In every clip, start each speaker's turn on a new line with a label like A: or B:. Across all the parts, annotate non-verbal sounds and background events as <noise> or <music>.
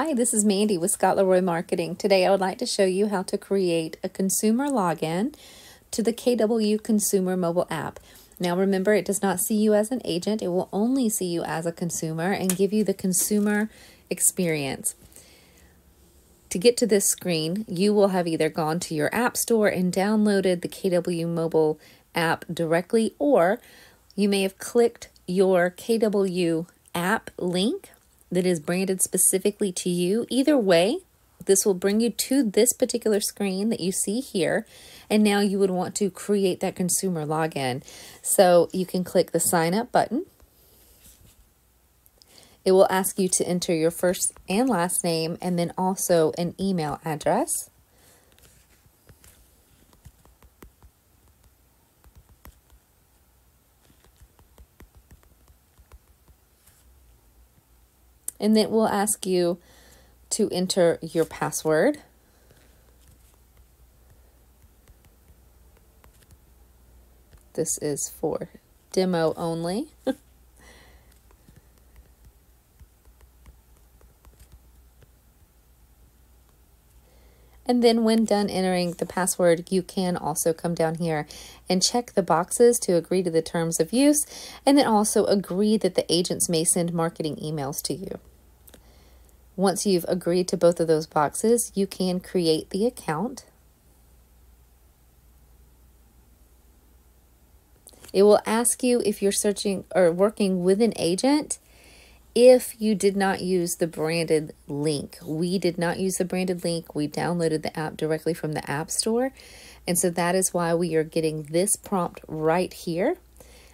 A: Hi, this is Mandy with Scott Le Roy Marketing. Today I would like to show you how to create a consumer login to the KW Consumer mobile app. Now remember, it does not see you as an agent. It will only see you as a consumer and give you the consumer experience. To get to this screen, you will have either gone to your app store and downloaded the KW mobile app directly, or you may have clicked your KW app link that is branded specifically to you. Either way, this will bring you to this particular screen that you see here. And now you would want to create that consumer login. So you can click the sign up button. It will ask you to enter your first and last name and then also an email address. And it will ask you to enter your password. This is for demo only. <laughs> And then when done entering the password, you can also come down here and check the boxes to agree to the terms of use and then also agree that the agents may send marketing emails to you. Once you've agreed to both of those boxes, you can create the account. It will ask you if you're searching or working with an agent if you did not use the branded link. We did not use the branded link. We downloaded the app directly from the App Store. And so that is why we are getting this prompt right here.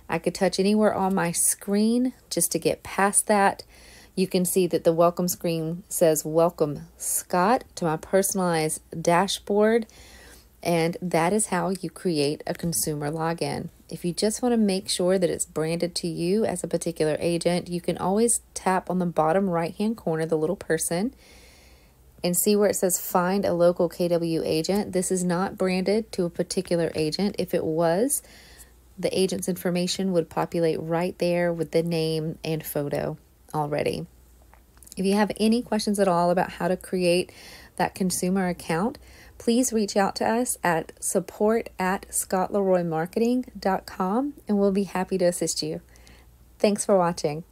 A: I could touch anywhere on my screen just to get past that. You can see that the welcome screen says Welcome Scott to my personalized dashboard. And that is how you create a consumer login. If you just want to make sure that it's branded to you as a particular agent, you can always tap on the bottom right hand corner, the little person, and see where it says find a local KW agent. This is not branded to a particular agent. If it was, the agent's information would populate right there with the name and photo already. If you have any questions at all about how to create that consumer account, please reach out to us at support at scottleroymarketing.com and we'll be happy to assist you. Thanks for watching.